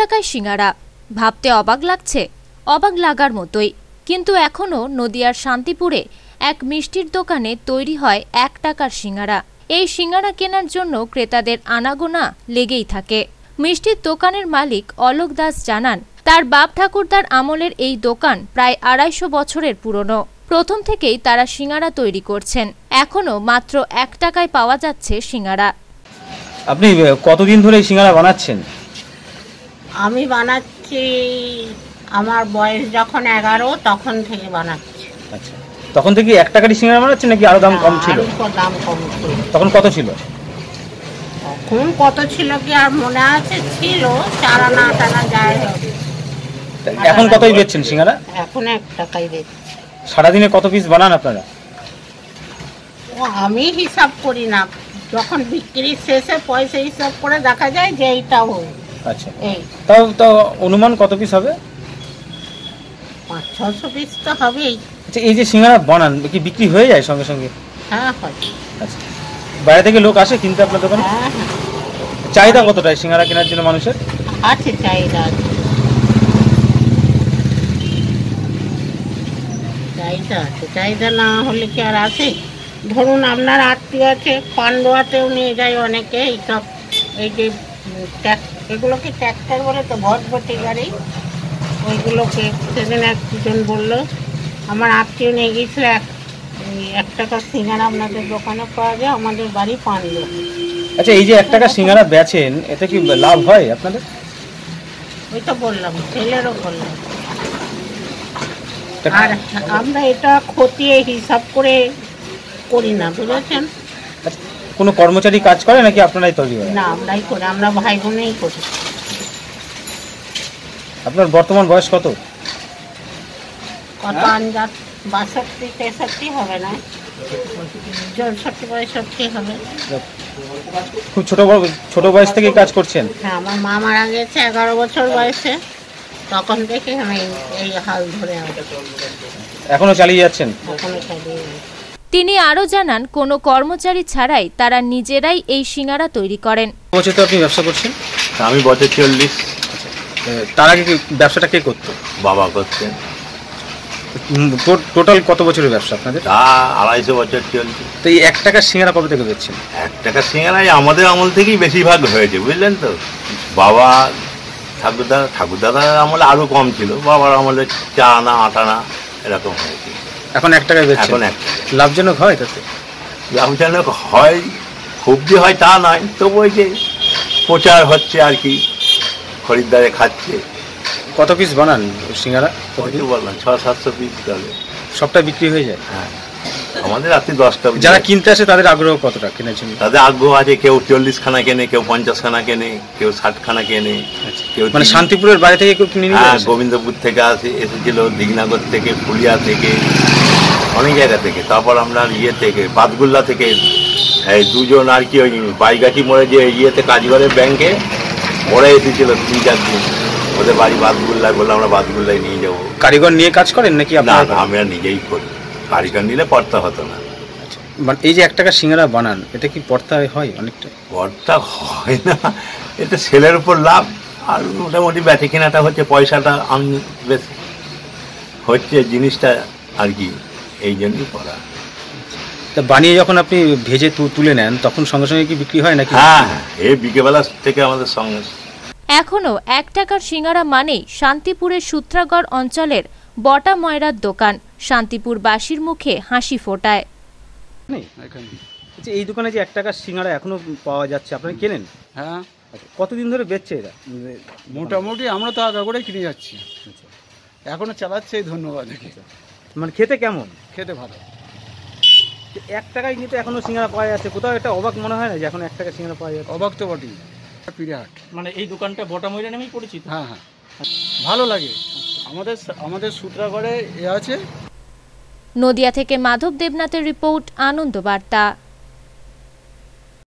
টাকায় সিঙ্গারা ভাবতে অবাক লাগছে, অবাক লাগার মতোই। কিন্তু এখনও নদিয়ার শান্তিপুরে এক মিষ্টির দোকানে তৈরি হয় এক টাকার সিঙ্গারা এই সিঙ্গারা কেনার জন্য ক্রেতাদের আনাগোনা লেগেই থাকে। মিষ্টির দোকানের মালিক অলোক দাস জানান, তার বাপ ঠাকুরদার আমলের এই দোকান প্রায় আড়াইশো বছরের পুরনো। প্রথম থেকেই তারা সিঙ্গারা তৈরি করছেন। এখনও মাত্র এক টাকায় পাওয়া যাচ্ছে সিঙ্গারা আপনি কতদিন ধরে এই সিঙ্গারা বানাচ্ছেন? আমি বানাচ্ছি আমার বয়স যখন এগারো তখন থেকে বানাচ্ছি। আচ্ছা। তখন থেকে এক টাকারই সিঙ্গারা বানাচ্ছেন নাকি আরও দাম কম ছিল? আরও দাম কম ছিল। তখন কত ছিল? তখন কত ছিল কি আর মনে আছে? ছিল চার আনা আট আনা যায় এখন কতই বেচছেন সিঙ্গারা? এখন এক টাকাই দিচ্ছি সারাদিনে কত পিস বানান আপনারা? ও আমি হিসাব করি না। যখন বিক্রি শেষে পয়সা হিসাব করে দেখা যায় যে এইটা ওই আচ্ছা। এই। তাও তাও অনুমান কত পিস হবে? পাঁচ ছশো পিস তো হবেই। আচ্ছা এই যে সিঙ্গারা বানান কি বিক্রি হয়ে যায় সঙ্গে সঙ্গে? হ্যাঁ হয়। আচ্ছা। বাইরে থেকে লোক আসে কিনতে আপনার দোকানে? হ্যাঁ হ্যাঁ। চাহিদা কতটা সিঙ্গারা কেনার জন্য মানুষের? আছে চাহিদা। আছে চাহিদা আছে চাহিদা না হলে কি আর আছে? ধরুন আপনার আত্মীয় আছে পান্ডুয়াতেও নিয়ে যায় অনেকে এইসব এই যে উম, ট্যাক- এগুলোকে ট্র্যাক্টর বলে তো ভটভটি গাড়ি। ওইগুলোকে সেদিন একজন বলল আমার আত্মীয় নিয়ে গিয়েছিল এক এক টাকা সিঙ্গারা আপনাদের দোকানে পাওয়া যায় আমাদের বাড়ি পান্ডু আচ্ছা এই যে এক টাকা সিঙ্গারা বেচেন এতে কি লাভ হয় আপনাদের? ওই তো বললাম ছেলেরও বললাম। আর আমরা এটা খতিয়ে হিসাব করে করি না বুঝেছেন? কোনো কর্মচারী কাজ করে নাকি আপনারাই তৈরি হয়? না আমরাই করি আমরা ভাই বোনেই করি। আপনার বর্তমান বয়স কত? কত আঞ্জাত বাষট্টি তেষট্টি হবে না? চৌষট্টি পঁয়ষট্টি হবে। খুব ছোট ছোট বয়স থেকে কাজ করছেন? হ্যাঁ আমার মা মারা গেছে এগারো বছর বয়সে। তখন থেকে আমি এই হাল ধরে আছি। এখনও চালিয়ে যাচ্ছেন? এখনও চালিয়ে যাচ্ছি। তিনি আরও জানান কোনো কর্মচারী ছাড়াই তারা নিজেরাই এই সিঙ্গারা তৈরি করেন। বছর তো আপনি ব্যবসা করছেন? আমি বছর চল্লিশ। এ, তার আগে কি ব্যবসাটা কে করতো? বাবা করতেন টোটাল কত বছরের ব্যবসা আপনাদের? তা আড়াইশো বছর চলছে। তো এই এক টাকার সিঙ্গারা কবে থেকে বেচছেন? এক টাকা সিঙ্গারাই আমাদের আমল থেকেই বেশিরভাগ হয়েছে বুঝলেন তো? বাবা ঠাকুরদা ঠাকুরদাদার আমলে আরও কম ছিল বাবার আমলে চা আনা আট আনা এরকম হয়েছে। এখন এক টাকায় বেচছেন এখন এক লাভজনক হয় তাতে? লাভজনক হয় খুব যে হয় তা নয় তবু ওই যে প্রচার হচ্ছে আর কি খরিদ্দারে খাচ্ছে। কত পিস বানান সিঙ্গারা? কত পিস ছ সাতশো পিস তাহলে। সবটা বিক্রি হয়ে যায়? হ্যাঁ। আমাদের রাত্রি দশটা যারা কিনতে আসে তাদের আগ্রহ কতটা কেনার জন্য তাদের আগ্রহ আছে কেউ চল্লিশ খানা কেনে কেউ পঞ্চাশ খানা কেনে কেউ ষাট খানা কেনে কেউ মানে শান্তিপুরের বাইরে থেকে কেউ কিনে হ্যাঁ গোবিন্দপুর থেকে আসে এসেছিল দিগনগর থেকে ফুলিয়া থেকে অনেক জায়গা থেকে। তারপর আমরা ইয়ে থেকে বাদগুল্লা থেকে এই দুজন আর কি ওই বাইগাছি মোড়ে যে ইয়েতে কাজ করে ব্যাংকে ওরা এসেছিল তিন চার দিন। ওদের বাড়ি বাদগুল্লায় বললে আমরা বাদগুল্লায় নিয়ে যাব। কারিগর নিয়ে কাজ করেন নাকি না আমরা নিজেই করি। কারিগর নিলে পড়তে হতো না। আচ্ছা, মানে এই যে এক টাকা সিঙ্গারা বানান এটা কি পড়তা হয় অনেকটা? ঘরটা হয় না এতে সেলের উপর লাভ। আর মোটামুটি বেচে কেনাটা হচ্ছে পয়সাটা আমি বেশ হচ্ছে জিনিসটা আর কি এই জন্যই করা। তা বানিয়ে যখন আপনি ভেজে তু- তুলে নেন তখন সঙ্গে সঙ্গে কি বিক্রি হয় নাকি? হ্যাঁ এই বিকেবেলা থেকে আমাদের সঙ্গে। এখনও এক টাকার সিঙ্গারা মানেই শান্তিপুরের সূত্রাগড় অঞ্চলের বটা ময়রার দোকান। শান্তিপুরবাসীর মুখে হাসি ফোটায়। নেই আচ্ছা এই দোকানে যে এক টাকার সিঙ্গারা এখনও পাওয়া যাচ্ছে আপনারা কেনেন? হ্যাঁ। আচ্ছা, কতদিন ধরে বেচছে এরা? মোটামুটি আমরা তো আগা করে কিনে যাচ্ছি। এখনও চালাচ্ছে এই ধন্যবাদ মানে খেতে কেমন? খেতে ভালো। এক টাকায় কিন্তু এখনও সিঙ্গারা পাওয়া যাচ্ছে। কোথাও একটা অবাক মনে হয় না যে এখন এক টাকা সিঙ্গারা পাওয়া যাচ্ছে? অবাক তো বটেই। পিড়াহাট মানে এই দোকানটা বটা ময়রা নামেই পরিচিত? হ্যাঁ হ্যাঁ। ভালো লাগে। আমাদের আমাদের সূত্রাগড়ে এ আছে নদিয়া থেকে মাধব দেবনাথের রিপোর্ট আনন্দ বার্তা।